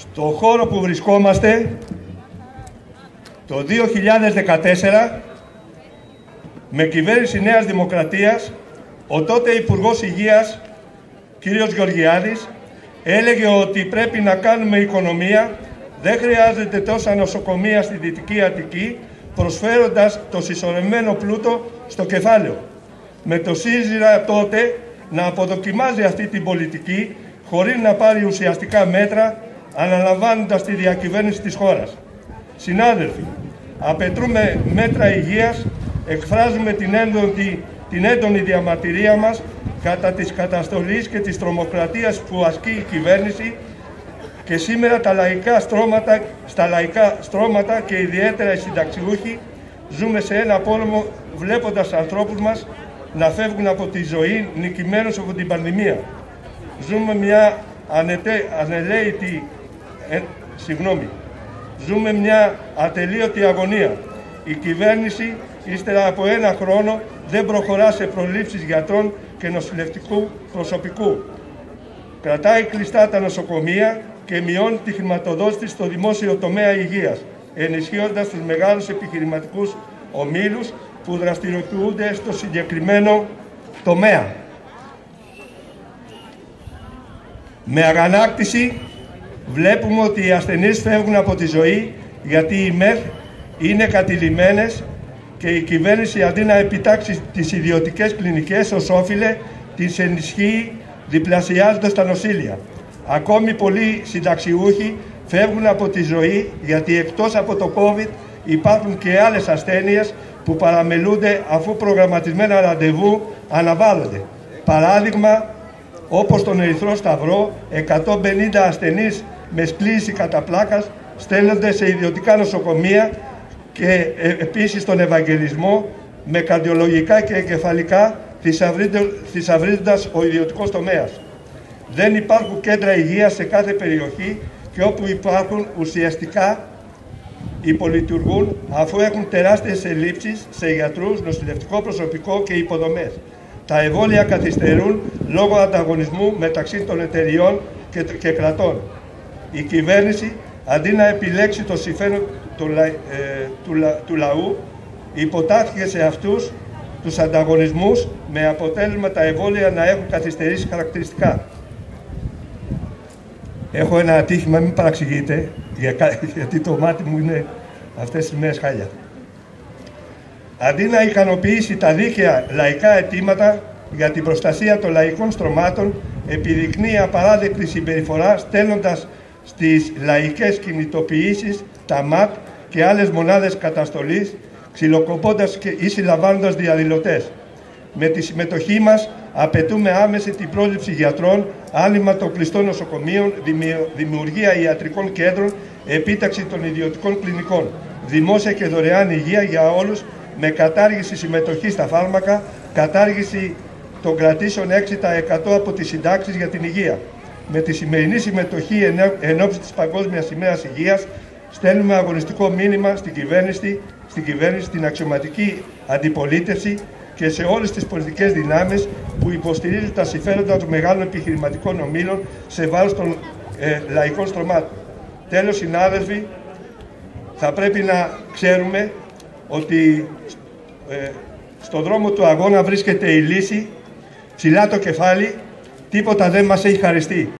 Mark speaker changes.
Speaker 1: Στο χώρο που βρισκόμαστε, το 2014, με κυβέρνηση Νέας Δημοκρατίας, ο τότε Υπουργός Υγείας, κύριος Γεωργιάδης, έλεγε ότι πρέπει να κάνουμε οικονομία, δεν χρειάζεται τόσα νοσοκομεία στη Δυτική Αττική, προσφέροντας το συσσωρεμένο πλούτο στο κεφάλαιο. Με το ΣΥΖΙΡΑ τότε να αποδοκιμάζει αυτή την πολιτική χωρίς να πάρει ουσιαστικά μέτρα αναλαμβάνοντας τη διακυβέρνηση της χώρας. Συνάδελφοι, απαιτούμε μέτρα υγείας, εκφράζουμε την έντονη, την έντονη διαμαρτυρία μας κατά της καταστολής και της τρομοκρατίας που ασκεί η κυβέρνηση και σήμερα τα λαϊκά στρώματα, στα λαϊκά στρώματα και ιδιαίτερα οι συνταξιούχοι ζούμε σε ένα πόλεμο βλέποντας ανθρώπους μας να φεύγουν από τη ζωή νικημένους από την πανδημία. Ζούμε μια ανετέ, ανελαίτη, ε, συγγνώμη, ζούμε μια ατελείωτη αγωνία. Η κυβέρνηση ύστερα από ένα χρόνο δεν προχωρά σε προλήψεις γιατρών και νοσηλευτικού προσωπικού. Κρατάει κλειστά τα νοσοκομεία και μειώνει τη χρηματοδότηση στο δημόσιο τομέα υγείας, ενισχύοντας τους μεγάλους επιχειρηματικούς ομίλους που δραστηριοποιούνται στο συγκεκριμένο τομέα. Με αγανάκτηση βλέπουμε ότι οι ασθενείς φεύγουν από τη ζωή γιατί οι ΜΕΘ είναι κατηλημένες και η κυβέρνηση αντί να επιτάξει τις ιδιωτικές κλινικές ως όφιλε, τις ενισχύει διπλασιάζοντας τα νοσήλια. Ακόμη πολλοί συνταξιούχοι φεύγουν από τη ζωή γιατί εκτός από το COVID υπάρχουν και άλλες ασθένειες που παραμελούνται αφού προγραμματισμένα ραντεβού αναβάλλονται. Παράδειγμα, όπως τον Ερυθρό Σταυρό, 150 ασθενείς με σκλήση κατά πλάκας στέλνονται σε ιδιωτικά νοσοκομεία και ε, επίσης τον Ευαγγελισμό με καρδιολογικά και εγκεφαλικά θησαυρίζοντας ο ιδιωτικός τομέας. Δεν υπάρχουν κέντρα υγείας σε κάθε περιοχή και όπου υπάρχουν ουσιαστικά υπολειτουργούν αφού έχουν τεράστιες ελλείψεις σε γιατρούς, νοσηλευτικό προσωπικό και υποδομές. Τα εμβόλια καθυστερούν λόγω ανταγωνισμού μεταξύ των εταιριών και κρατών. Η κυβέρνηση, αντί να επιλέξει το συμφέρον του, ε, του, λαού, υποτάχθηκε σε αυτούς τους ανταγωνισμούς με αποτέλεσμα τα εμβόλια να έχουν καθυστερήσει χαρακτηριστικά. Έχω ένα ατύχημα, μην παραξηγείτε, γιατί το μάτι μου είναι αυτές τις μέρες χάλια. Αντί να ικανοποιήσει τα δίκαια λαϊκά αιτήματα για την προστασία των λαϊκών στρωμάτων, επιδεικνύει απαράδεκτη συμπεριφορά στέλνοντας στις λαϊκές κινητοποιήσεις, τα ΜΑΤ και άλλες μονάδες καταστολής, ξυλοκοπώντας και ή συλλαμβάνοντας διαδηλωτές. Με τη συμμετοχή μας απαιτούμε άμεση την πρόληψη γιατρών, άλυμα των κλειστών νοσοκομείων, δημιουργία ιατρικών κέντρων, επίταξη των ιδιωτικών κλινικών, δημόσια και δωρεάν υγεία για όλους, με κατάργηση συμμετοχής στα φάρμακα, κατάργηση των κρατήσεων 6% από τις συντάξεις για την υγεία. Με τη σημερινή συμμετοχή εν ώψη της Παγκόσμιας ημέρας Υγείας, στέλνουμε αγωνιστικό μήνυμα στην κυβέρνηση, στην κυβέρνηση, στην αξιωματική αντιπολίτευση και σε όλες τις πολιτικές δυνάμεις που υποστηρίζουν τα συμφέροντα των μεγάλων επιχειρηματικών ομίλων σε βάρος των ε, λαϊκών στρωμάτων. Τέλος, συνάδελφοι, θα πρέπει να ξέρουμε ότι ε, στον δρόμο του αγώνα βρίσκεται η λύση, ψηλά το κεφάλι, τίποτα δεν μας έχει χαριστεί.